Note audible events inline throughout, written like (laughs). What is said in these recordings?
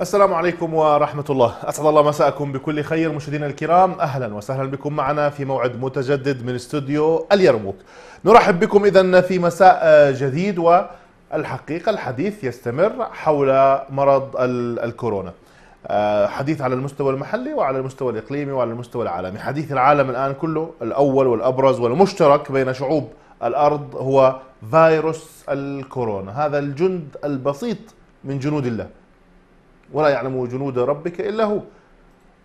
السلام عليكم ورحمة الله. أسعد الله مساءكم بكل خير مشاهدينا الكرام. أهلا وسهلا بكم معنا في موعد متجدد من استوديو اليرموك. نرحب بكم إذا في مساء جديد والحقيقة الحديث يستمر حول مرض الكورونا. آه، حديث على المستوى المحلي وعلى المستوى الإقليمي وعلى المستوى العالمي. حديث العالم الآن كله الأول والأبرز والمشترك بين شعوب الأرض هو فيروس الكورونا. هذا الجند البسيط من جنود الله. ولا يعلم جنود ربك إلا هو.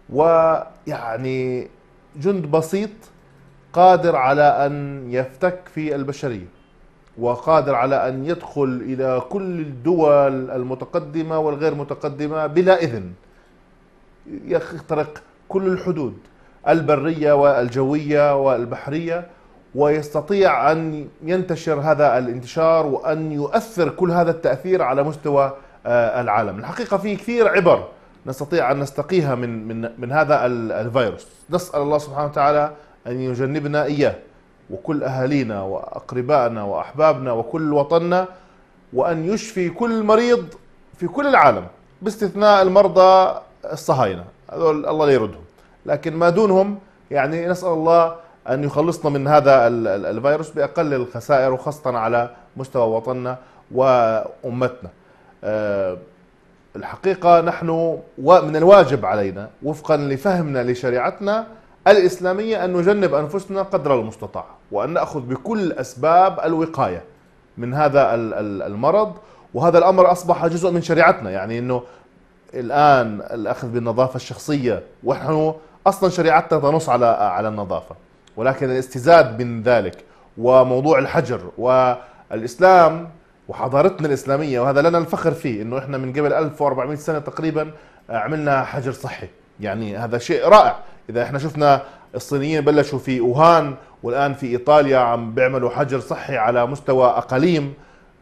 ويعني جند بسيط قادر على أن يفتك في البشرية وقادر على أن يدخل إلى كل الدول المتقدمة والغير متقدمة بلا إذن. يخترق كل الحدود البرية والجوية والبحرية ويستطيع أن ينتشر هذا الانتشار وأن يؤثر كل هذا التأثير على مستوى العالم. الحقيقة في كثير عبر نستطيع أن نستقيها من, من, من هذا الفيروس. نسأل الله سبحانه وتعالى أن يجنبنا إياه وكل أهالينا وأقربائنا وأحبابنا وكل وطننا وأن يشفي كل مريض في كل العالم باستثناء المرضى الصهاينة. هذول الله لا يردهم. لكن ما دونهم يعني نسأل الله أن يخلصنا من هذا الفيروس بأقل الخسائر وخاصة على مستوى وطننا وأمتنا. آه، الحقيقة نحن من الواجب علينا وفقا لفهمنا لشريعتنا الإسلامية أن نجنب أنفسنا قدر المستطاع وأن نأخذ بكل أسباب الوقاية من هذا المرض. وهذا الأمر أصبح جزء من شريعتنا يعني أنه الآن الأخذ بالنظافة الشخصية ونحن أصلا شريعتنا تنص على على النظافة. ولكن الاستزاد من ذلك وموضوع الحجر والإسلام وحضارتنا الإسلامية وهذا لنا الفخر فيه أنه إحنا من قبل 1400 سنة تقريبا عملنا حجر صحي. يعني هذا شيء رائع. إذا إحنا شفنا الصينيين بلشوا في أوهان والآن في إيطاليا عم بيعملوا حجر صحي على مستوى أقاليم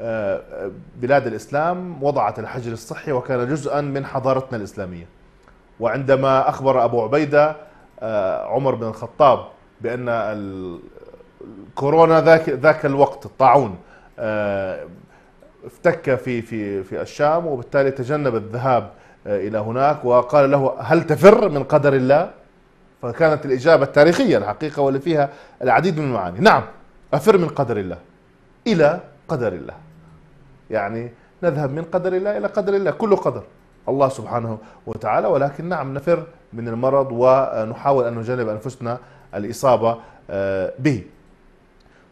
آه، بلاد الإسلام وضعت الحجر الصحي وكان جزءا من حضارتنا الإسلامية. وعندما أخبر أبو عبيدة آه، عمر بن الخطاب بأن الكورونا ذاك ذاك الوقت الطاعون آه، افتك في في في الشام وبالتالي تجنب الذهاب إلى هناك وقال له هل تفر من قدر الله؟ فكانت الإجابة التاريخية الحقيقة واللي فيها العديد من المعاني، نعم أفر من قدر الله إلى قدر الله. يعني نذهب من قدر الله إلى قدر الله، كله قدر الله سبحانه وتعالى ولكن نعم نفر من المرض ونحاول أن نجنب أنفسنا الإصابة آه، به.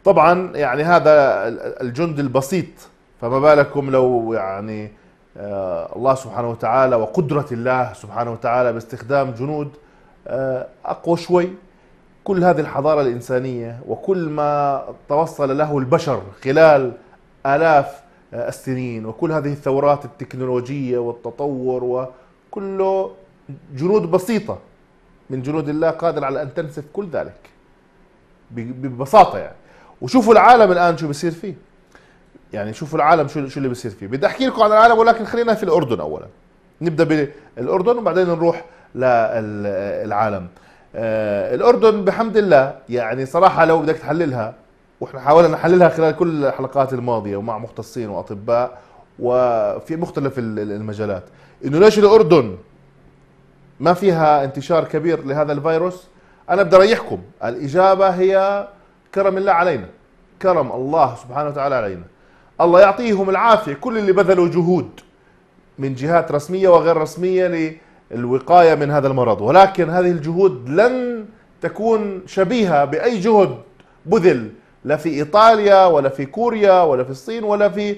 طبعا يعني هذا الجند البسيط فما بالكم لو يعني آه، الله سبحانه وتعالى وقدرة الله سبحانه وتعالى باستخدام جنود آه، أقوى شوي. كل هذه الحضارة الإنسانية وكل ما توصل له البشر خلال آلاف آه، السنين وكل هذه الثورات التكنولوجية والتطور وكله جنود بسيطة. من جنود الله قادر على أن تنسف كل ذلك ببساطة يعني. وشوفوا العالم الآن شو بصير فيه. يعني شوفوا العالم شو شو اللي بيصير فيه. بدي أحكي لكم عن العالم ولكن خلينا في الأردن اولا. نبدأ بالأردن وبعدين نروح للعالم. آه الأردن بحمد الله يعني صراحة لو بدك تحللها وإحنا حاولنا نحللها خلال كل الحلقات الماضية ومع مختصين وأطباء وفي مختلف المجالات. إنه ليش الأردن ما فيها انتشار كبير لهذا الفيروس؟ أنا بدي أريحكم. الإجابة هي كرم الله علينا. كرم الله سبحانه وتعالى علينا. الله يعطيهم العافية. كل اللي بذلوا جهود من جهات رسمية وغير رسمية للوقاية من هذا المرض. ولكن هذه الجهود لن تكون شبيهة بأي جهد بذل لا في إيطاليا ولا في كوريا ولا في الصين ولا في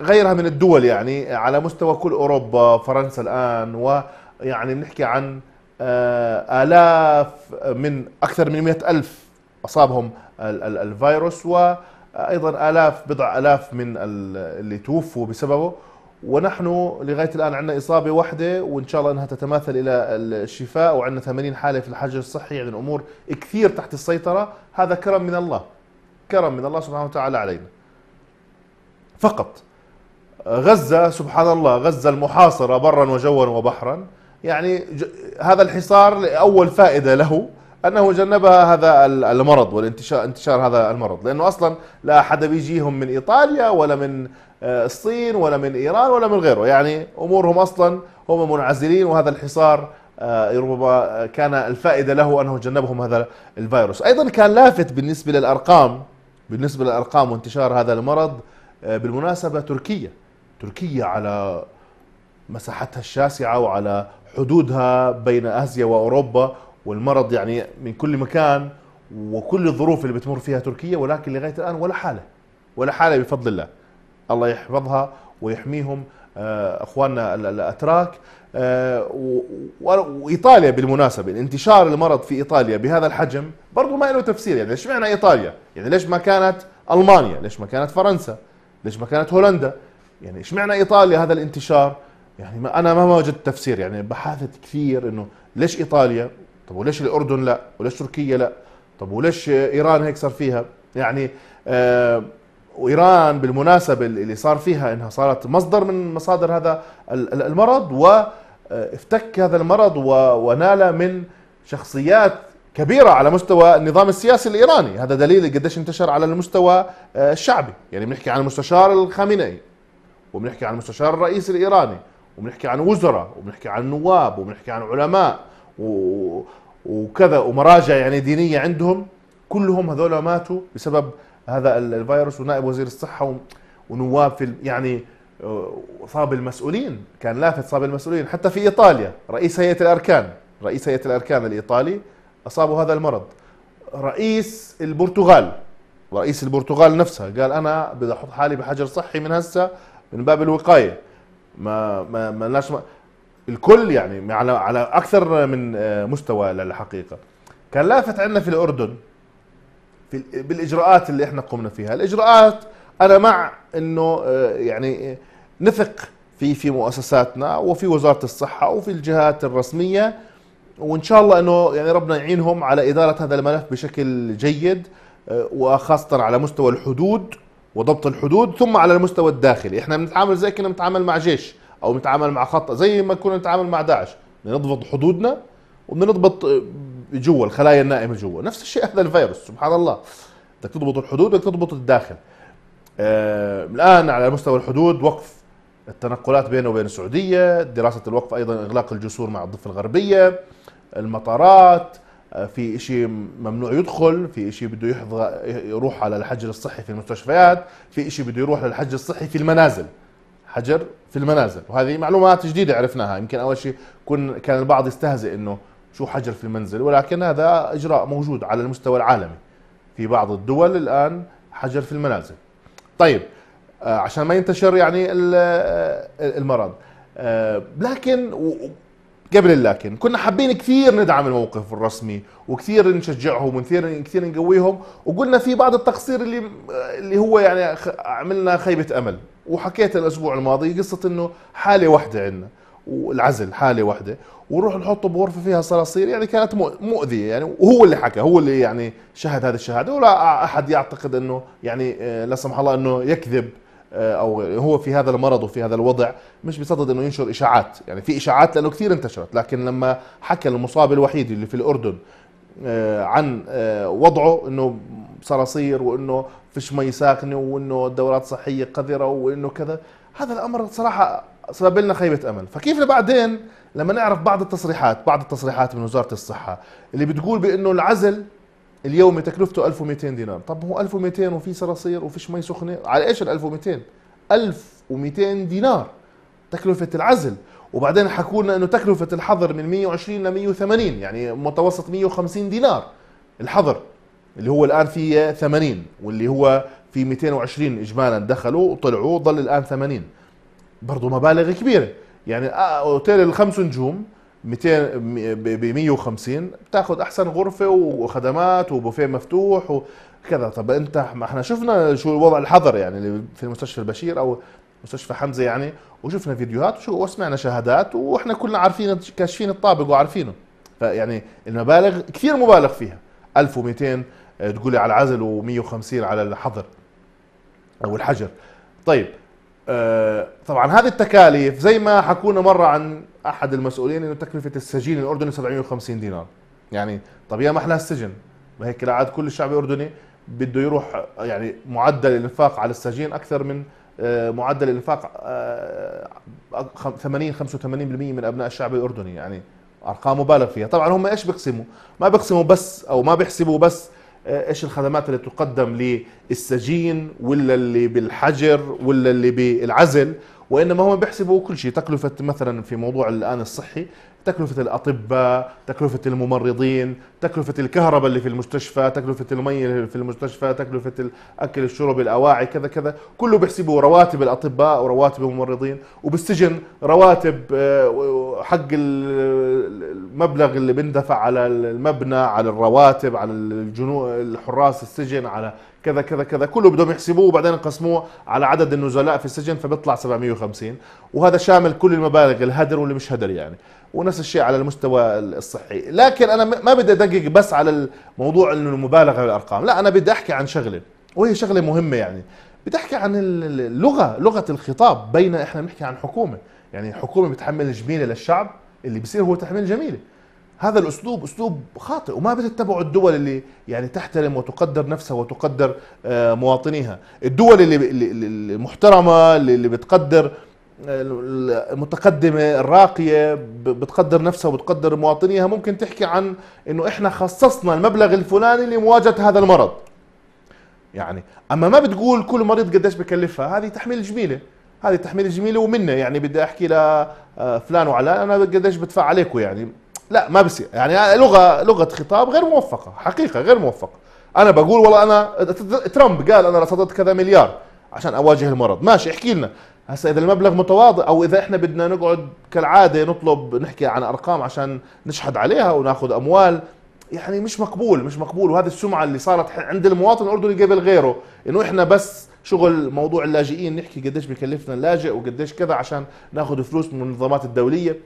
غيرها من الدول يعني على مستوى كل أوروبا فرنسا الآن ويعني بنحكي عن آه، آلاف من أكثر من مئة ألف أصابهم الفيروس و أيضا آلاف بضع آلاف من اللي توفوا بسببه. ونحن لغاية الآن عندنا إصابة واحدة وإن شاء الله أنها تتماثل إلى الشفاء وعندنا 80 حالة في الحجر الصحي يعني الأمور كثير تحت السيطرة. هذا كرم من الله كرم من الله سبحانه وتعالى علينا. فقط غزة سبحان الله غزة المحاصرة برا وجوا وبحرا. يعني هذا الحصار اول فائدة له. أنه جنبها هذا المرض والانتشار انتشار هذا المرض لأنه أصلا لا أحد بيجيهم من إيطاليا ولا من الصين ولا من إيران ولا من غيره يعني أمورهم أصلا هم منعزلين وهذا الحصار ربما كان الفائدة له أنه جنبهم هذا الفيروس. أيضا كان لافت بالنسبة للأرقام بالنسبة للأرقام وانتشار هذا المرض بالمناسبة تركيا. تركيا على مساحتها الشاسعة وعلى حدودها بين آسيا وأوروبا والمرض يعني من كل مكان وكل الظروف اللي بتمر فيها تركيا ولكن لغاية الآن ولا حالة ولا حالة بفضل الله الله يحفظها ويحميهم آه، أخواننا الأتراك آه، وإيطاليا بالمناسبة انتشار المرض في إيطاليا بهذا الحجم برضه ما له تفسير يعني ليش معنى إيطاليا؟ يعني ليش ما كانت ألمانيا؟ ليش ما كانت فرنسا؟ ليش ما كانت هولندا؟ يعني إيش معنى إيطاليا هذا الانتشار؟ يعني ما أنا ما وجدت تفسير يعني بحثت كثير إنه ليش إيطاليا؟ طب وليش الأردن لا؟ وليش تركيا لا؟ طب وليش إيران هيك صار فيها؟ يعني آه وإيران بالمناسبة اللي صار فيها إنها صارت مصدر من مصادر هذا المرض وافتك هذا المرض ونال من شخصيات كبيرة على مستوى النظام السياسي الإيراني هذا دليل قديش انتشر على المستوى آه، الشعبي يعني بنحكي عن المستشار الخامنئي وبنحكي عن المستشار الرئيسي الإيراني وبنحكي عن وزراء وبنحكي عن نواب وبنحكي عن علماء وكذا ومراجع يعني دينية عندهم. كلهم هذول ماتوا بسبب هذا الفيروس ونائب وزير الصحة ونواب في يعني آه، صاب المسؤولين. كان لافت صاب المسؤولين. حتى في إيطاليا رئيس هيئة الأركان رئيس هيئة الأركان الإيطالي اصابه هذا المرض. رئيس البرتغال رئيس البرتغال نفسها قال أنا بدي أحط حالي بحجر صحي من هسه من باب الوقاية. ما ما ما الكل يعني على على أكثر من آه، مستوى للحقيقة. كان لافت عندنا في الأردن في بالإجراءات اللي إحنا قمنا فيها. الإجراءات أنا مع إنه آه، يعني نثق في في مؤسساتنا وفي وزارة الصحة وفي الجهات الرسمية وإن شاء الله إنه يعني ربنا يعينهم على إدارة هذا الملف بشكل جيد آه، وخاصة على مستوى الحدود وضبط الحدود ثم على المستوى الداخلي. إحنا بنتعامل زي كنا بنتعامل مع جيش. أو بنتعامل مع خط زي ما كنا نتعامل مع داعش. نضبط حدودنا وبنضبط آه، جوا الخلايا النائمة جوا. نفس الشيء هذا الفيروس سبحان الله. بدك تضبط الحدود بدك تضبط الداخل. آه الآن على مستوى الحدود وقف التنقلات بينه وبين السعودية دراسة الوقف أيضا إغلاق الجسور مع الضفة الغربية المطارات آه في شيء ممنوع يدخل في شيء بده يحظى يروح على الحجر الصحي في المستشفيات في شيء بده يروح للحجر الصحي في المنازل. حجر في المنازل. وهذه معلومات جديدة عرفناها. يمكن أول شيء كن كان البعض يستهزئ إنه شو حجر في المنزل ولكن هذا إجراء موجود على المستوى العالمي. في بعض الدول الآن حجر في المنازل. طيب آه، عشان ما ينتشر يعني آه، المرض. آه، لكن قبل اللكن كنا حابين كثير ندعم الموقف الرسمي وكثير نشجعهم وكثير كثير نقويهم. وقلنا في بعض التقصير اللي اللي هو يعني عملنا خيبة أمل. وحكيت الأسبوع الماضي قصة إنه حالة واحدة عندنا. والعزل حالة واحدة. ونروح نحطه بغرفة فيها صراصير. يعني كانت مؤذية. يعني وهو اللي حكى. هو اللي يعني شهد هذه الشهادة. ولا أحد يعتقد إنه يعني آه، لا سمح الله إنه يكذب. أو هو في هذا المرض وفي هذا الوضع مش بصدد إنه ينشر إشاعات. يعني في إشاعات لأنه كثير انتشرت لكن لما حكى المصاب الوحيد اللي في الأردن آه، عن وضعه إنه صراصير وإنه فيش مي ساخنة وإنه دورات صحية قذرة وإنه كذا هذا الأمر صراحة سبب لنا خيبة أمل. فكيف بعدين لما نعرف بعض التصريحات بعض التصريحات من وزارة الصحة اللي بتقول بإنه العزل اليومي تكلفته 1200 دينار. طب هو 1200 وفي صراصير وفيش مي سخنة؟ على إيش ال 1200 1200 دينار. تكلفة العزل. وبعدين حكوا لنا إنه تكلفة الحظر من 120 ل 180 يعني متوسط 150 دينار الحظر اللي هو الآن في 80 واللي هو في 220 اجمالا دخلوا وطلعوا ضل الآن 80 برضه مبالغ كبيرة. يعني آه، أوتيل الخمس نجوم 200 ب 150 بتاخذ أحسن غرفة وخدمات وبوفيه مفتوح وكذا. طب أنت ما إحنا شفنا شو وضع الحظر يعني في مستشفى البشير أو مستشفى حمزة يعني وشفنا فيديوهات وسمعنا شهادات وإحنا كلنا عارفين كاشفين الطابق وعارفينه. فيعني المبالغ كثير مبالغ فيها. 1200 آه، تقولي على العزل و150 على الحظر أو الحجر. طيب آه، طبعا هذه التكاليف زي ما حكونا مرة عن أحد المسؤولين إنه تكلفة السجين الأردني 750 دينار. يعني طب يا محلى السجن. ما هيك العاد كل الشعب الأردني بده يروح يعني معدل الإنفاق على السجين أكثر من معدل الإنفاق 80 85% من أبناء الشعب الأردني. يعني أرقام مبالغ فيها. طبعا هم إيش بيقسموا؟ ما بيقسموا بس أو ما بيحسبوا بس إيش الخدمات اللي تقدم للسجين ولا اللي بالحجر ولا اللي بالعزل. وإنما هم بيحسبوا كل شيء. تكلفة مثلا في موضوع الآن الصحي تكلفة الأطباء تكلفة الممرضين تكلفة الكهرباء اللي في المستشفى تكلفة المي اللي في المستشفى تكلفة الأكل الشرب الأواعي كذا كذا. كله بيحسبوا رواتب الأطباء ورواتب الممرضين. وبالسجن رواتب آه، حق المبلغ اللي بندفع على المبنى على الرواتب على الجنو الحراس السجن على كذا كذا كذا. كله بدهم يحسبوه وبعدين يقسموه على عدد النزلاء في السجن فبيطلع 750 وهذا شامل كل المبالغ الهدر واللي مش هدر يعني. ونفس الشيء على المستوى الصحي. لكن أنا ما بدي أدقق بس على الموضوع إنه المبالغة بالارقام لا أنا بدي أحكي عن شغلة وهي شغلة مهمة يعني. بدي أحكي عن اللغة لغة الخطاب. بين إحنا بنحكي عن حكومة. يعني حكومة بتحمل جميلة للشعب اللي بيصير هو تحميل جميلة. هذا الأسلوب أسلوب خاطئ وما بتتبعوا الدول اللي يعني تحترم وتقدر نفسها وتقدر آه، مواطنيها. الدول اللي المحترمه اللي بتقدر المتقدمة الراقية بتقدر نفسها وبتقدر مواطنيها ممكن تحكي عن إنه إحنا خصصنا المبلغ الفلاني لمواجهة هذا المرض. يعني أما ما بتقول كل مريض قديش بكلفها هذه تحميل جميلة. هذه تحميل جميلة ومنة. يعني بدي أحكي لفلان وعلان أنا قديش بدفع عليكم يعني. لا ما بصير. يعني لغة لغة خطاب غير موفقة حقيقة غير موفقة. أنا بقول والله أنا ترامب قال أنا رصدت كذا مليار عشان أواجه المرض. ماشي احكي لنا. هسا إذا المبلغ متواضع أو إذا إحنا بدنا نقعد كالعادة نطلب نحكي عن أرقام عشان نشحد عليها وناخذ أموال يعني مش مقبول مش مقبول. وهذه السمعة اللي صارت عند المواطن الأردني قبل غيره إنه إحنا بس شغل موضوع اللاجئين نحكي قديش بكلفنا اللاجئ وقديش كذا عشان ناخذ فلوس من المنظمات الدولية.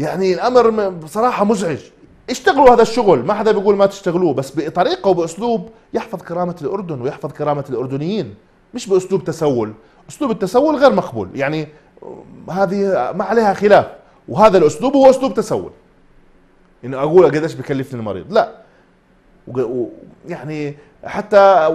يعني الأمر بصراحة مزعج. اشتغلوا هذا الشغل. ما حدا بيقول ما تشتغلوه بس بطريقة وبأسلوب يحفظ كرامة الأردن ويحفظ كرامة الأردنيين. مش بأسلوب تسول. أسلوب التسول غير مقبول. يعني هذه ما عليها خلاف. وهذا الأسلوب هو أسلوب تسول. إنه أقول قديش بكلفني المريض. لا. يعني حتى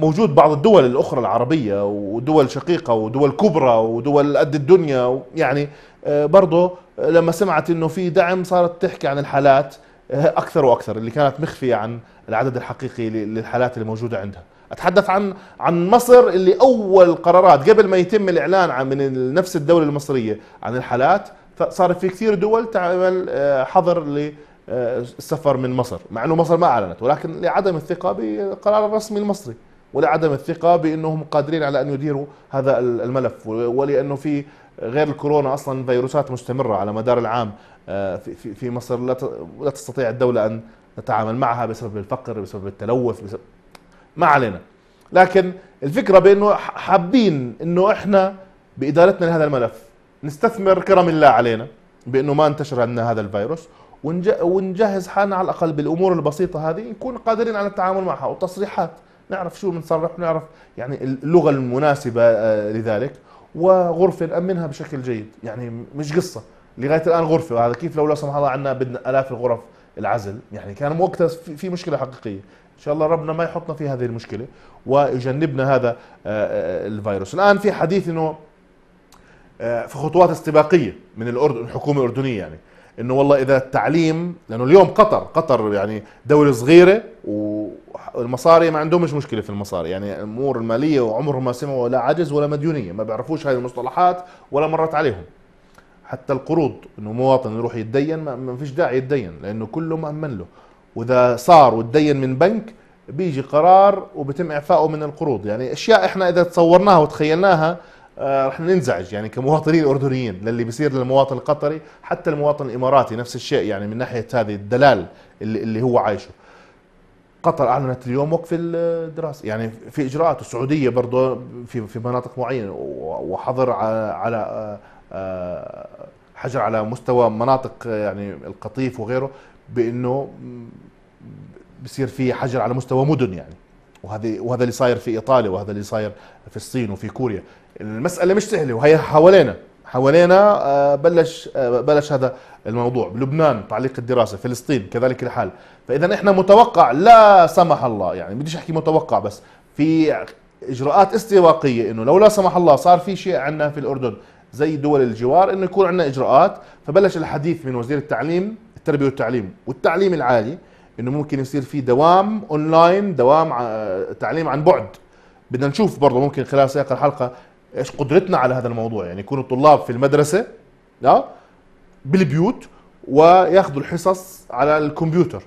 موجود بعض الدول الأخرى العربية ودول شقيقة ودول كبرى ودول قد الدنيا يعني برضه لما سمعت إنه في دعم صارت تحكي عن الحالات آه، أكثر وأكثر اللي كانت مخفية عن العدد الحقيقي للحالات اللي موجودة عندها. أتحدث عن عن مصر اللي أول قرارات قبل ما يتم الإعلان عن من نفس الدولة المصرية عن الحالات صار في كثير دول تعمل آه، حظر للسفر من مصر مع إنه مصر ما اعلنت ولكن لعدم الثقة بالقرار الرسمي المصري ولعدم الثقة بأنهم قادرين على أن يديروا هذا الملف ولأنه في غير الكورونا أصلا فيروسات مستمرة على مدار العام آه، في في مصر لا تستطيع الدولة أن تتعامل معها بسبب الفقر بسبب التلوث بسبب ما علينا. لكن الفكرة بأنه حابين أنه إحنا بإدارتنا لهذا الملف نستثمر كرم الله علينا بأنه ما انتشر عندنا هذا الفيروس ونجهز حالنا على الأقل بالأمور البسيطة هذه نكون قادرين على التعامل معها والتصريحات نعرف شو بنصرح ونعرف يعني اللغة المناسبة آه، لذلك. وغرفة نأمنها بشكل جيد. يعني مش قصة. لغاية الآن غرفة. وهذا كيف لو لا سمح الله عندنا بدنا آلاف الغرف العزل. يعني كان وقتها في مشكلة حقيقية. إن شاء الله ربنا ما يحطنا في هذه المشكلة ويجنبنا هذا آه، آه، الفيروس. الآن في حديث إنه آه، في خطوات استباقية من الأردن الحكومة الأردنية يعني. إنه والله إذا التعليم لأنه اليوم قطر قطر يعني دولة صغيرة والمصاري ما عندهمش مشكلة في المصاري يعني الأمور المالية وعمرهم ما سمعوا ولا عجز ولا مديونية ما بيعرفوش هذه المصطلحات ولا مرت عليهم. حتى القروض إنه مواطن يروح يتدين ما فيش داعي يتدين لأنه كله مأمن له. وإذا صار وتدين من بنك بيجي قرار وبتم اعفائه من القروض. يعني أشياء إحنا إذا تصورناها وتخيلناها رح ننزعج يعني كمواطنين أردنيين للي بيصير للمواطن القطري حتى المواطن الإماراتي نفس الشيء يعني من ناحية هذه الدلال اللي, اللي هو عايشه. قطر أعلنت اليوم وقف الدراسة يعني في إجراءات السعوديه برضه في في مناطق معينة وحظر على, آه، آه، حجر على مستوى مناطق يعني القطيف وغيره بإنه بصير في حجر على مستوى مدن يعني. وهذا وهذا اللي صاير في إيطاليا وهذا اللي صاير في الصين وفي كوريا. المسألة مش سهلة وهي حوالينا. حوالينا آه، بلش آه، بلش هذا الموضوع. بلبنان تعليق الدراسة فلسطين كذلك الحال. فاذا إحنا متوقع لا سمح الله يعني بديش أحكي متوقع بس في إجراءات استباقيه إنه لو لا سمح الله صار في شيء عندنا في الأردن زي دول الجوار إنه يكون عندنا إجراءات. فبلش الحديث من وزير التعليم التربية والتعليم والتعليم العالي إنه ممكن يصير في دوام اونلاين دوام تعليم عن بعد. بدنا نشوف برضه ممكن خلال سياق الحلقة إيش قدرتنا على هذا الموضوع؟ يعني يكونوا الطلاب في المدرسة لا بالبيوت وياخذوا الحصص على الكمبيوتر.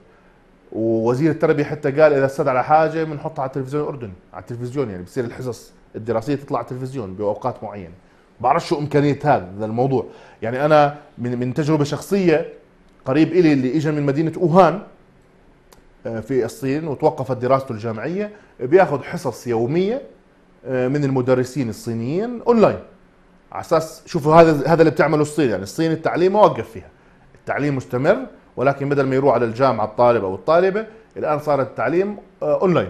ووزير التربية حتى قال إذا استدعى حاجة بنحطها على التلفزيون الاردني على التلفزيون يعني بصير الحصص الدراسية تطلع على التلفزيون بأوقات معينة. بعرف شو إمكانية هذا الموضوع. يعني أنا من من تجربة شخصية قريب إلي اللي اجى من مدينة أوهان آه، في الصين وتوقفت دراسته الجامعية بياخذ حصص يومية من المدرسين الصينيين أونلاين. على أساس شوفوا هذا هذا اللي بتعمله الصين. يعني الصين التعليم ما وقف فيها. التعليم مستمر ولكن بدل ما يروح على الجامعة الطالب أو الطالبة الآن صار التعليم آه، أونلاين.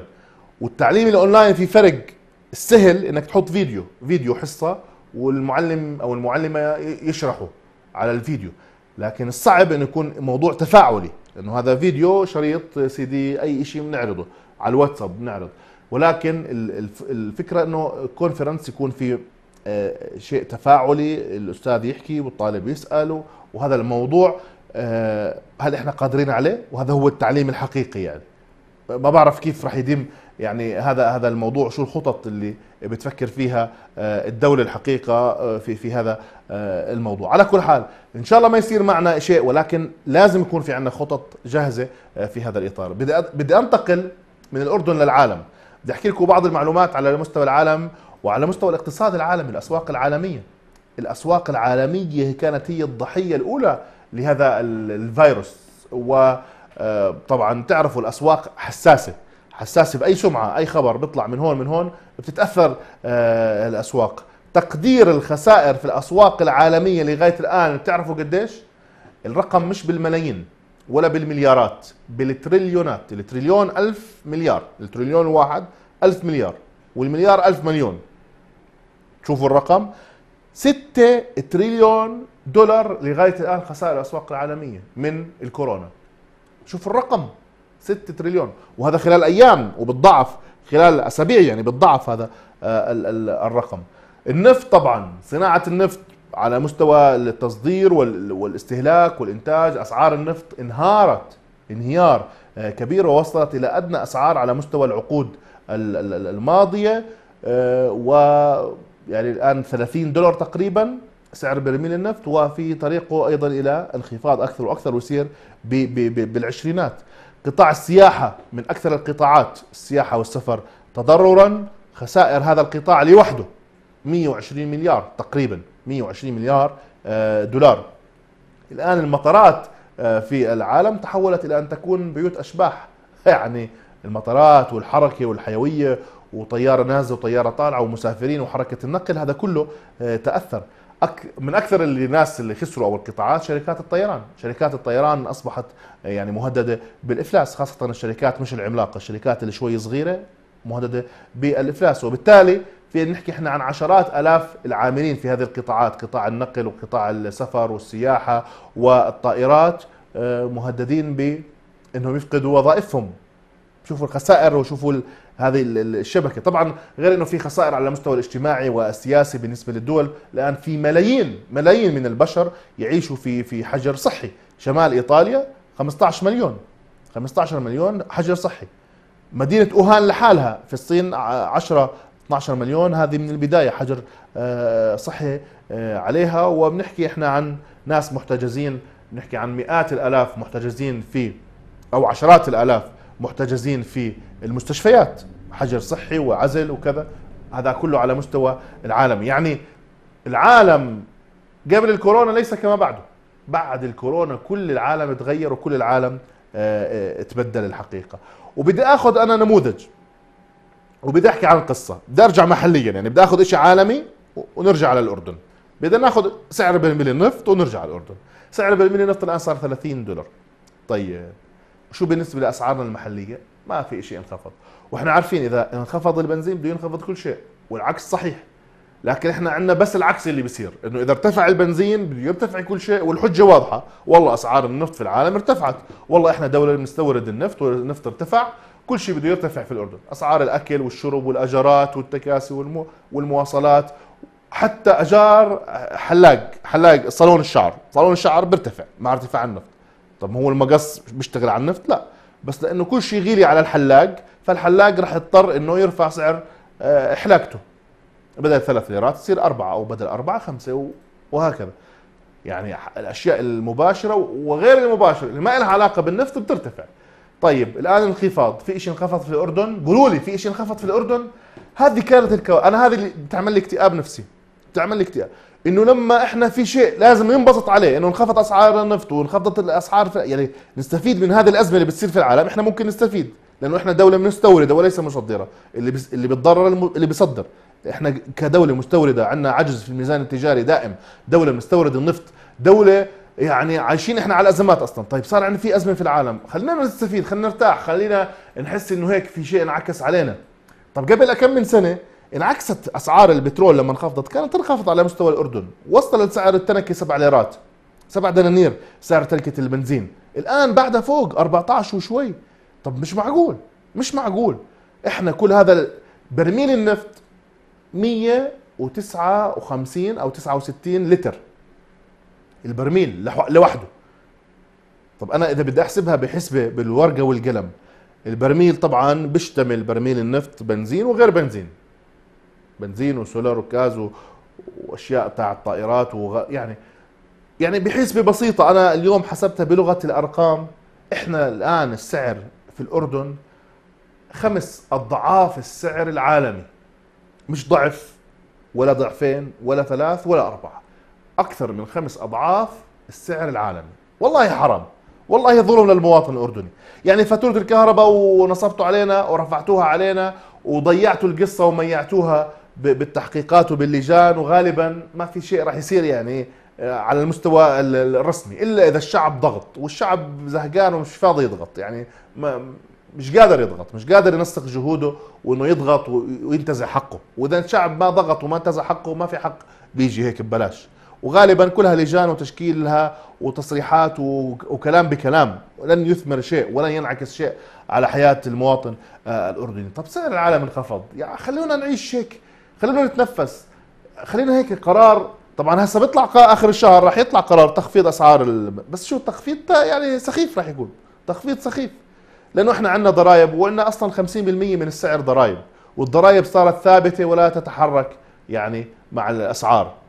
والتعليم الأونلاين في فرق السهل إنك تحط فيديو فيديو حصة والمعلم أو المعلمة يشرحوا على الفيديو. لكن الصعب انه يكون موضوع تفاعلي إنه هذا فيديو شريط سي دي أي شيء بنعرضه. على الواتساب بنعرض. ولكن الفكرة إنه conference يكون في آه، شيء تفاعلي الأستاذ يحكي والطالب يساله وهذا الموضوع آه، هل إحنا قادرين عليه؟ وهذا هو التعليم الحقيقي يعني. ما بعرف كيف راح يتم يعني هذا هذا الموضوع شو الخطط اللي بتفكر فيها آه، الدولة الحقيقة في في هذا الموضوع. على كل حال إن شاء الله ما يصير معنا شيء ولكن لازم يكون في عندنا خطط جاهزة في هذا الإطار. بدي بدي أنتقل من الأردن للعالم. بدي أحكي لكم بعض المعلومات على مستوى العالم وعلى مستوى الاقتصاد العالمي الأسواق العالمية. الأسواق العالمية كانت هي الضحية الأولى لهذا الفيروس. وطبعا تعرفوا الأسواق حساسة حساسة بأي سمعة أي خبر بيطلع من هون من هون بتتأثر آه الأسواق. تقدير الخسائر في الأسواق العالمية لغاية الآن بتعرفوا قديش؟ الرقم مش بالملايين. ولا بالمليارات بالتريليونات. التريليون ألف مليار التريليون واحد ألف مليار والمليار ألف مليون. شوفوا الرقم. ستة تريليون دولار لغاية الآن خسائر الأسواق العالمية من الكورونا. شوفوا الرقم. 6 تريليون. وهذا خلال أيام وبتضعف خلال أسابيع يعني بتضعف هذا آه، الرقم. النفط طبعا صناعة النفط على مستوى التصدير والاستهلاك والإنتاج أسعار النفط انهارت انهيار آه، كبير ووصلت إلى أدنى أسعار على مستوى العقود الماضية آه، و يعني الآن 30 دولار تقريبا سعر برميل النفط وفي طريقه أيضا إلى انخفاض أكثر وأكثر ويصير بالعشرينات. قطاع السياحة من أكثر القطاعات السياحة والسفر تضررا خسائر هذا القطاع لوحده 120 مليار تقريبا. 120 مليار آه، دولار. الآن المطارات آه، في العالم تحولت إلى أن تكون بيوت أشباح. (laughs) يعني المطارات والحركة والحيوية وطيارة نازلة وطيارة طالعة ومسافرين وحركة النقل هذا كله آه، تأثر. من أكثر الناس اللي خسروا أو القطاعات شركات الطيران، شركات الطيران أصبحت يعني مهددة بالإفلاس خاصة الشركات مش العملاقة، الشركات اللي شوي صغيرة مهددة بالإفلاس. وبالتالي في نحكي إحنا عن عشرات آلاف العاملين في هذه القطاعات، قطاع النقل وقطاع السفر والسياحة والطائرات آه، مهددين بإنهم يفقدوا وظائفهم. شوفوا الخسائر وشوفوا هذه الشبكة. طبعا غير إنه في خسائر على المستوى الاجتماعي والسياسي بالنسبة للدول الآن في ملايين ملايين من البشر يعيشوا في في حجر صحي. شمال إيطاليا 15 مليون. 15 مليون حجر صحي. مدينة أوهان لحالها في الصين 10 12 مليون هذه من البداية حجر آه، صحي آه، عليها. وبنحكي إحنا عن ناس محتجزين نحكي عن مئات الآلاف محتجزين في أو عشرات الآلاف محتجزين في المستشفيات حجر صحي وعزل وكذا. هذا كله على مستوى العالم. يعني العالم قبل الكورونا ليس كما بعده. بعد الكورونا كل العالم تغير وكل العالم آه، تبدل الحقيقة. وبدي آخذ أنا نموذج. وبدي احكي عن قصة بدي أرجع محليا يعني بدي آخذ إشي عالمي ونرجع على الاردن بدنا ناخذ سعر برميل النفط ونرجع على الاردن سعر برميل النفط الآن صار 30 دولار. طيب شو بالنسبة لأسعارنا المحلية؟ ما في شيء انخفض. وإحنا عارفين إذا انخفض البنزين بده ينخفض كل شيء والعكس صحيح. لكن إحنا عندنا بس العكس اللي بيصير إنه إذا ارتفع البنزين بده يرتفع كل شيء والحجة واضحة. والله أسعار النفط في العالم ارتفعت. والله إحنا دولة بنستورد النفط والنفط ارتفع. كل شيء بده يرتفع في الأردن. أسعار الأكل والشرب والاجارات والتكاسي والمو والمواصلات. حتى أجار حلاق حلاق صالون الشعر. صالون الشعر بيرتفع مع ارتفاع النفط. طب هو المقص بيشتغل على النفط؟ لا. بس لأنه كل شيء غيري على الحلاق فالحلاق راح يضطر إنه يرفع سعر آه، حلاقته. بدل ثلاث ليرات تصير أربعة أو بدل أربعة خمسة وهكذا. يعني الأشياء المباشرة وغير المباشرة اللي ما لها علاقة بالنفط بترتفع. طيب الآن انخفاض في شيء انخفض في الأردن؟ قولوا لي في شيء انخفض في الأردن؟ هذه كانت الكو... أنا هذه اللي بتعمل لي اكتئاب نفسي. بتعمل لي اكتئاب. إنه لما إحنا في شيء لازم ننبسط عليه إنه انخفض أسعار النفط وانخفضت الأسعار في يعني نستفيد من هذه الأزمة اللي بتصير في العالم إحنا ممكن نستفيد. لأنه إحنا دولة مستوردة وليس مصدرة. اللي بس اللي بتضرر اللي بيصدر. إحنا كدولة مستوردة عندنا عجز في الميزان التجاري دائم. دولة مستوردة النفط. دولة يعني عايشين إحنا على أزمات أصلا. طيب صار عندنا في أزمة في العالم. خلينا نستفيد خلينا نرتاح خلينا نحس إنه هيك في شيء انعكس علينا. طب قبل كم من سنة انعكست أسعار البترول لما انخفضت كانت تنخفض على مستوى الأردن. وصل سعر التنكة 7 ليرات 7 دنانير سعر تنكة البنزين. الآن بعدها فوق 14 وشوي. طب مش معقول مش معقول. إحنا كل هذا برميل النفط 159 أو 69 لتر. البرميل لوحده. طب أنا إذا بدي أحسبها بحسبه بالورقة والقلم. البرميل طبعا بيشتمل برميل النفط بنزين وغير بنزين. بنزين وسولار وكاز وأشياء تاع الطائرات وغ... يعني يعني بحسبه بسيطه أنا اليوم حسبتها بلغة الأرقام. إحنا الآن السعر في الأردن خمس أضعاف السعر العالمي. مش ضعف ولا ضعفين ولا ثلاث ولا أربعة. أكثر من خمس أضعاف السعر العالمي. والله حرام. والله ظلم للمواطن الأردني. يعني فاتورة الكهرباء ونصبتوا علينا ورفعتوها علينا وضيعتوا القصة وميعتوها بالتحقيقات وباللجان وغالبا ما في شيء راح يصير يعني آه، على المستوى الرسمي. إلا إذا الشعب ضغط والشعب زهقان ومش فاضي يضغط. يعني ما مش قادر يضغط. مش قادر ينسق جهوده وإنه يضغط وينتزع حقه. وإذا الشعب ما ضغط وما انتزع حقه ما في حق بيجي هيك ببلاش. وغالبا كلها لجان وتشكيلها وتصريحات وكلام بكلام. لن يثمر شيء ولن ينعكس شيء على حياة المواطن آه، الأردني. طب سعر العالم انخفض يعني خلونا نعيش هيك. خلونا نتنفس. خلينا هيك قرار. طبعا هسه بيطلع آخر الشهر راح يطلع قرار تخفيض أسعار ال... بس شو التخفيض يعني سخيف راح يكون. تخفيض سخيف. لأنه إحنا عندنا ضرائب وعندنا أصلا 50% من السعر ضرائب والضرائب صارت ثابتة ولا تتحرك يعني مع الأسعار.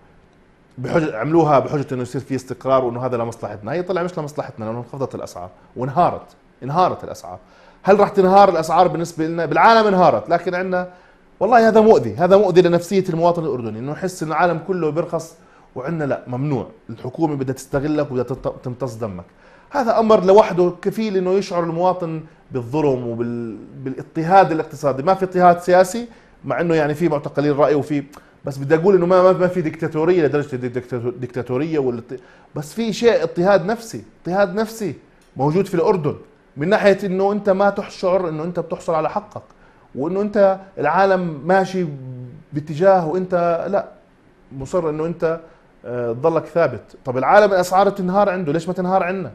بحجة عملوها بحجة إنه يصير في استقرار وإنه هذا لمصلحتنا. هي طلع مش لمصلحتنا لأنه انخفضت الأسعار وانهارت انهارت الأسعار. هل راح تنهار الأسعار بالنسبة لنا؟ بالعالم انهارت لكن عندنا والله هذا مؤذي هذا مؤذي لنفسية المواطن الأردني إنه يحس ان العالم كله بيرخص وعندنا لا ممنوع. الحكومة بدها تستغلك وبدها تمتص دمك. هذا أمر لوحده كفيل إنه يشعر المواطن بالظلم وبالاضطهاد الاقتصادي. ما في اضطهاد سياسي مع إنه يعني في معتقلين رأي وفي بس بدي أقول إنه ما ما في ديكتاتورية لدرجة الديكتاتورية ولا بس في شيء اضطهاد نفسي اضطهاد نفسي موجود في الأردن من ناحية إنه أنت ما تشعر إنه أنت بتحصل على حقك وإنه أنت العالم ماشي باتجاه وأنت لا مصر إنه أنت آه، تضلك ثابت. طب العالم الأسعار تنهار عنده ليش ما تنهار عندنا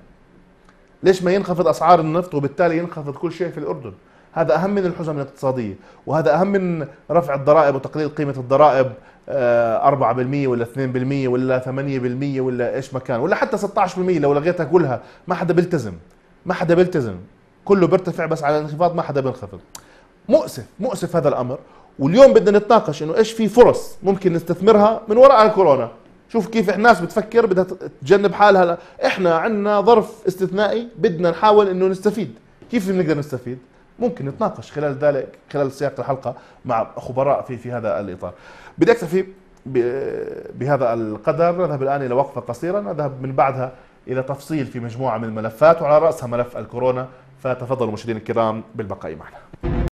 ليش ما ينخفض أسعار النفط وبالتالي ينخفض كل شيء في الأردن؟ هذا أهم من الحزم الاقتصادية وهذا أهم من رفع الضرائب وتقليل قيمة الضرائب 4% آه، ولا 2% ولا 8% ولا إيش ما كان ولا حتى 16% لو لغيتها كلها ما حدا بيلتزم ما حدا بيلتزم كله بيرتفع بس على الانخفاض ما حدا بينخفض. مؤسف مؤسف هذا الأمر واليوم بدنا نتناقش إنه إيش في فرص ممكن نستثمرها من وراء الكورونا. شوف كيف الناس بتفكر بدها تجنب حالها. إحنا عندنا ظرف استثنائي بدنا نحاول إنه نستفيد. كيف بنقدر نستفيد؟ ممكن نتناقش خلال ذلك خلال سياق الحلقة مع خبراء في في هذا الإطار. بدي أكتفي بهذا القدر. نذهب الآن إلى وقفة قصيرة. نذهب من بعدها إلى تفصيل في مجموعة من الملفات وعلى رأسها ملف الكورونا. فتفضلوا مشاهدينا الكرام بالبقاء معنا.